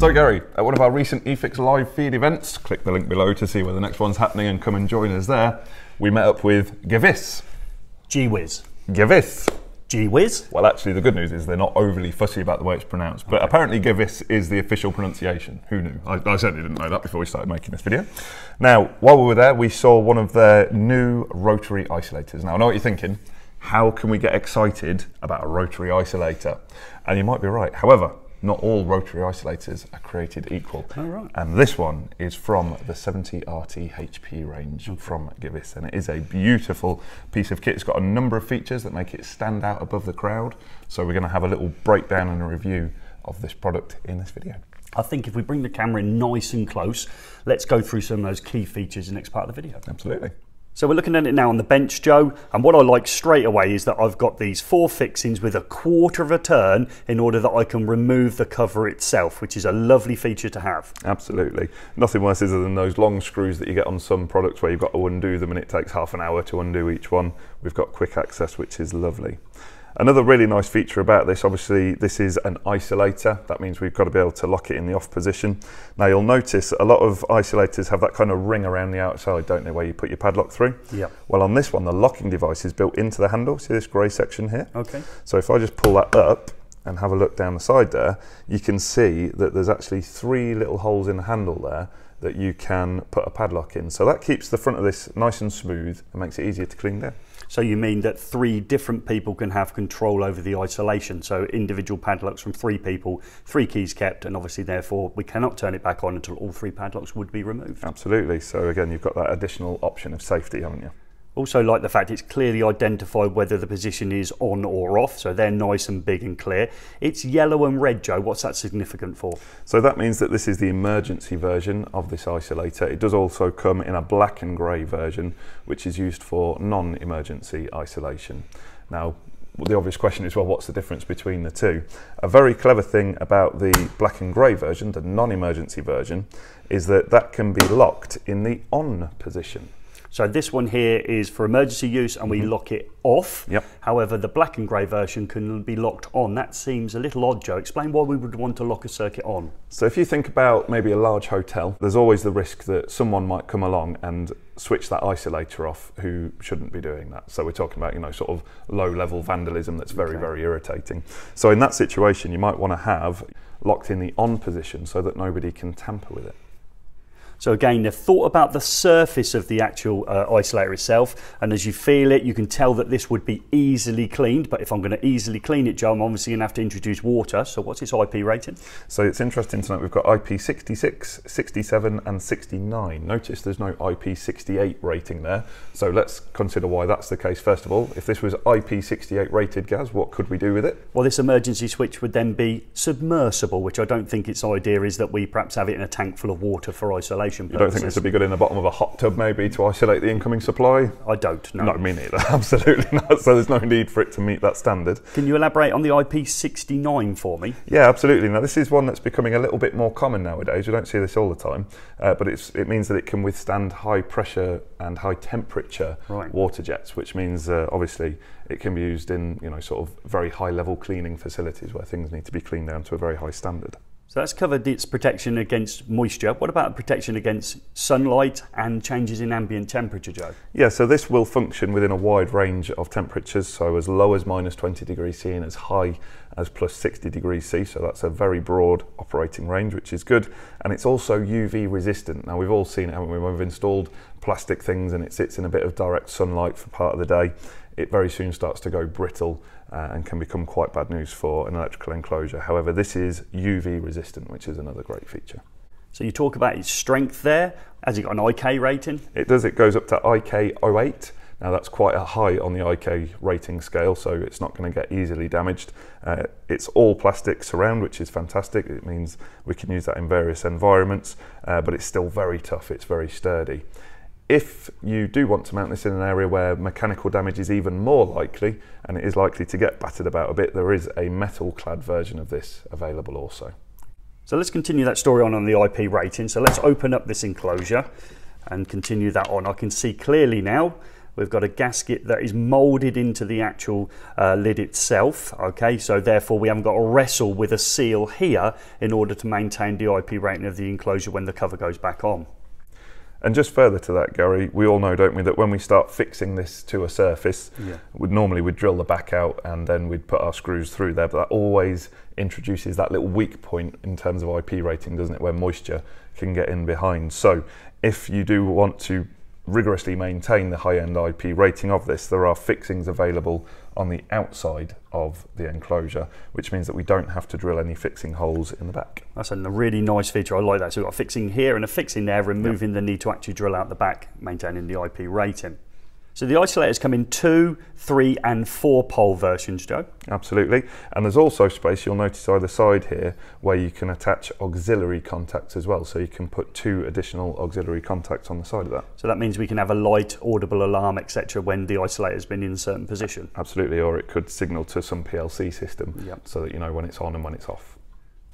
So Gary, at one of our recent eFIXX live feed events, click the link below to see where the next one's happening and come and join us there. We met up with Gewiss. Gee whiz. Gewiss. Gee whiz. Well, actually, the good news is they're not overly fussy about the way it's pronounced, but apparently Gewiss is the official pronunciation. Who knew? I, I certainly didn't know that before we started making this video. Now, while we were there, we saw one of their new rotary isolators. Now, I know what you're thinking. How can we get excited about a rotary isolator? And you might be right. However, not all rotary isolators are created equal. Oh, right. And this one is from the 70RT HP range from Gewiss, and it is a beautiful piece of kit. It's got a number of features that make it stand out above the crowd. So we're going to have a little breakdown and a review of this product in this video. I think if we bring the camera in nice and close, let's go through some of those key features in the next part of the video. Absolutely. So we're looking at it now on the bench, Joe, and what I like straight away is that I've got these four fixings with a quarter of a turn in order that I can remove the cover itself, which is a lovely feature to have. Absolutely. Nothing worse is than those long screws that you get on some products where you've got to undo them and it takes half an hour to undo each one. We've got quick access, which is lovely. Another really nice feature about this, obviously, this is an isolator. That means we've got to be able to lock it in the off position. Now you'll notice a lot of isolators have that kind of ring around the outside, don't they, where you put your padlock through? Yep. Well, on this one, the locking device is built into the handle. See this grey section here? Okay. So if I just pull that up and have a look down the side there, you can see that there's actually three little holes in the handle there that you can put a padlock in. So that keeps the front of this nice and smooth and makes it easier to clean down. So you mean that three different people can have control over the isolation? So individual padlocks from three people, three keys kept, and obviously therefore we cannot turn it back on until all three padlocks would be removed. Absolutely. So again, you've got that additional option of safety, haven't you? Also like the fact it's clearly identified whether the position is on or off, so they're nice and big and clear. It's yellow and red, Joe. What's that significant for? So that means that this is the emergency version of this isolator. It does also come in a black and grey version, which is used for non-emergency isolation. Now, the obvious question is, well, what's the difference between the two? A very clever thing about the black and grey version, the non-emergency version, is that that can be locked in the on position. So this one here is for emergency use and we mm-hmm. lock it off. Yep. However, the black and grey version can be locked on. That seems a little odd, Joe. Explain why we would want to lock a circuit on. So if you think about maybe a large hotel, there's always the risk that someone might come along and switch that isolator off who shouldn't be doing that. So we're talking about, you know, sort of low level vandalism that's very, Okay. very irritating. So in that situation, you might want to have locked in the on position so that nobody can tamper with it. So again, they've thought about the surface of the actual uh, isolator itself, and as you feel it, you can tell that this would be easily cleaned. But if I'm going to easily clean it, Joe, I'm obviously going to have to introduce water. So what's its IP rating? So it's interesting to note we've got IP66, 67 and 69. Notice there's no IP68 rating there. So let's consider why that's the case first of all. If this was IP68 rated gas, what could we do with it? Well, this emergency switch would then be submersible, which I don't think its idea is that we perhaps have it in a tank full of water for isolation You don't think this would be good in the bottom of a hot tub maybe to isolate the incoming supply? I don't know. No, me neither. Absolutely not. So there's no need for it to meet that standard. Can you elaborate on the IP69 for me? Yeah, absolutely. Now this is one that's becoming a little bit more common nowadays. We don't see this all the time, uh, but it's, it means that it can withstand high pressure and high temperature Right. water jets, which means uh, obviously it can be used in you know sort of very high level cleaning facilities where things need to be cleaned down to a very high standard. So that's covered its protection against moisture. What about protection against sunlight and changes in ambient temperature, Joe? Yeah, so this will function within a wide range of temperatures, so as low as minus 20 degrees C and as high as plus 60 degrees C. So that's a very broad operating range, which is good. And it's also UV resistant. Now, we've all seen it, haven't we? When we've installed plastic things and it sits in a bit of direct sunlight for part of the day, it very soon starts to go brittle uh, and can become quite bad news for an electrical enclosure. However, this is UV resistant, which is another great feature. So you talk about its strength there. Has it got an IK rating? It does, it goes up to IK08. Now that's quite a high on the IK rating scale, so it's not going to get easily damaged. Uh, it's all plastic surround, which is fantastic. It means we can use that in various environments, uh, but it's still very tough, it's very sturdy. If you do want to mount this in an area where mechanical damage is even more likely, and it is likely to get battered about a bit, there is a metal clad version of this available also. So let's continue that story on on the IP rating. So let's open up this enclosure and continue that on. I can see clearly now We've got a gasket that is moulded into the actual uh, lid itself. Okay, so therefore we haven't got to wrestle with a seal here in order to maintain the IP rating of the enclosure when the cover goes back on. And just further to that, Gary, we all know, don't we, that when we start fixing this to a surface, Yeah. we'd normally we'd drill the back out and then we'd put our screws through there. But that always introduces that little weak point in terms of IP rating, doesn't it, where moisture can get in behind. So if you do want to rigorously maintain the high-end IP rating of this, there are fixings available on the outside of the enclosure, which means that we don't have to drill any fixing holes in the back. That's a really nice feature. I like that. So we've got a fixing here and a fixing there, removing the need to actually drill out the back, maintaining the IP rating. So the isolators come in two, three, and four pole versions, Joe. Absolutely. And there's also space, you'll notice either side here, where you can attach auxiliary contacts as well. So you can put two additional auxiliary contacts on the side of that. So that means we can have a light, audible alarm, etc., when the isolator's been in a certain position. Absolutely. Or it could signal to some PLC system Yep. so that you know when it's on and when it's off.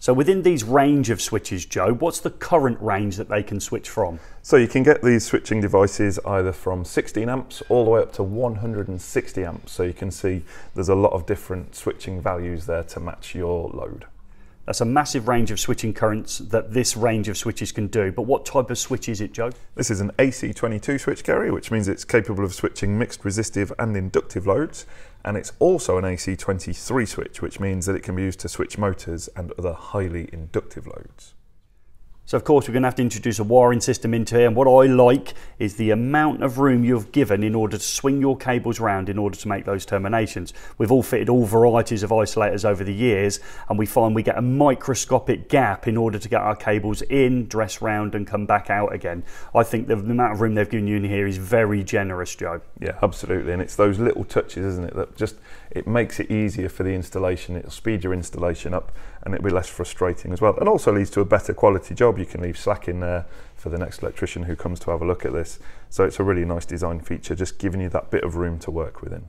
So within these range of switches, Joe, what's the current range that they can switch from? So you can get these switching devices either from 16 amps all the way up to 160 amps. So you can see there's a lot of different switching values there to match your load. That's a massive range of switching currents that this range of switches can do. But what type of switch is it, Joe? This is an AC22 switch carrier, which means it's capable of switching mixed resistive and inductive loads. And it's also an AC23 switch, which means that it can be used to switch motors and other highly inductive loads. So of course we're going to have to introduce a wiring system into here and what I like is the amount of room you've given in order to swing your cables around in order to make those terminations. We've all fitted all varieties of isolators over the years and we find we get a microscopic gap in order to get our cables in, dress round and come back out again. I think the amount of room they've given you in here is very generous Joe. Yeah, absolutely. And it's those little touches, isn't it, that just it makes it easier for the installation. It'll speed your installation up and it'll be less frustrating as well. And also leads to a better quality job. You can leave slack in there for the next electrician who comes to have a look at this. So it's a really nice design feature, just giving you that bit of room to work within.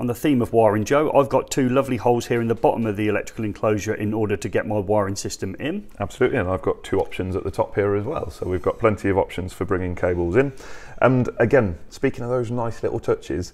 On the theme of wiring, Joe, I've got two lovely holes here in the bottom of the electrical enclosure in order to get my wiring system in. Absolutely, and I've got two options at the top here as well. So we've got plenty of options for bringing cables in. And again, speaking of those nice little touches,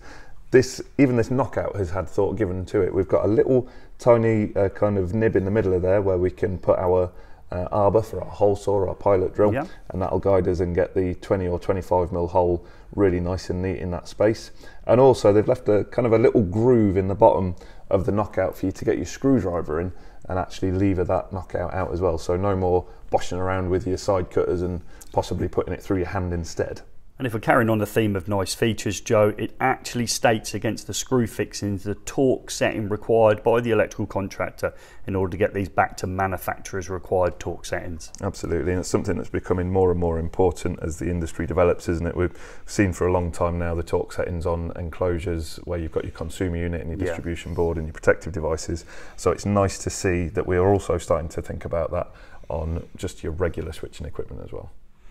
this even this knockout has had thought given to it. We've got a little tiny uh, kind of nib in the middle of there where we can put our uh, arbor for our hole saw or our pilot drill, Yeah. and that'll guide us and get the 20 or 25 mil hole really nice and neat in that space. And also they've left a kind of a little groove in the bottom of the knockout for you to get your screwdriver in and actually lever that knockout out as well. So no more boshing around with your side cutters and possibly putting it through your hand instead. And if we're carrying on the theme of nice features, Joe, it actually states against the screw fixings the torque setting required by the electrical contractor in order to get these back to manufacturer's required torque settings. Absolutely, and it's something that's becoming more and more important as the industry develops, isn't it? We've seen for a long time now the torque settings on enclosures where you've got your consumer unit and your Yeah. distribution board and your protective devices. So it's nice to see that we are also starting to think about that on just your regular switching equipment as well.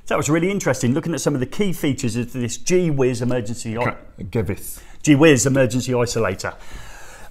So that was really interesting looking at some of the key features of this G-Wiz emergency Giveth. G-Wiz emergency isolator.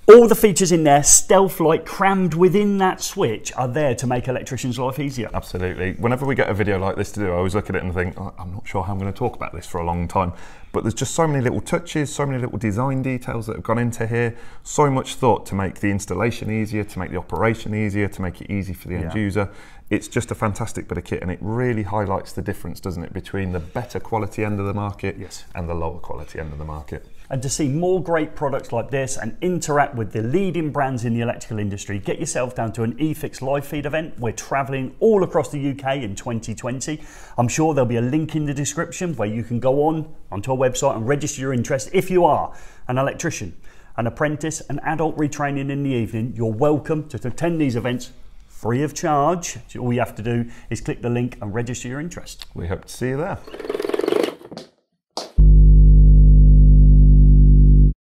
All the features in there, stealth-like, crammed within that switch, are there to make electricians' life easier. Absolutely. Whenever we get a video like this to do, I always look at it and think, "Oh, I'm not sure how I'm going to talk about this for a long time. But there's just so many little touches, so many little design details that have gone into here, so much thought to make the installation easier, to make the operation easier, to make it easy for the end Yeah. user. It's just a fantastic bit of kit and it really highlights the difference, doesn't it, between the better quality end of the market Yes. and the lower quality end of the market. And to see more great products like this and interact with the leading brands in the electrical industry, get yourself down to an eFIXX live feed event. We're traveling all across the UK in 2020. I'm sure there'll be a link in the description where you can go on onto our website and register your interest if you are an electrician, an apprentice, an adult retraining in the evening. You're welcome to attend these events free of charge. All you have to do is click the link and register your interest. We hope to see you there.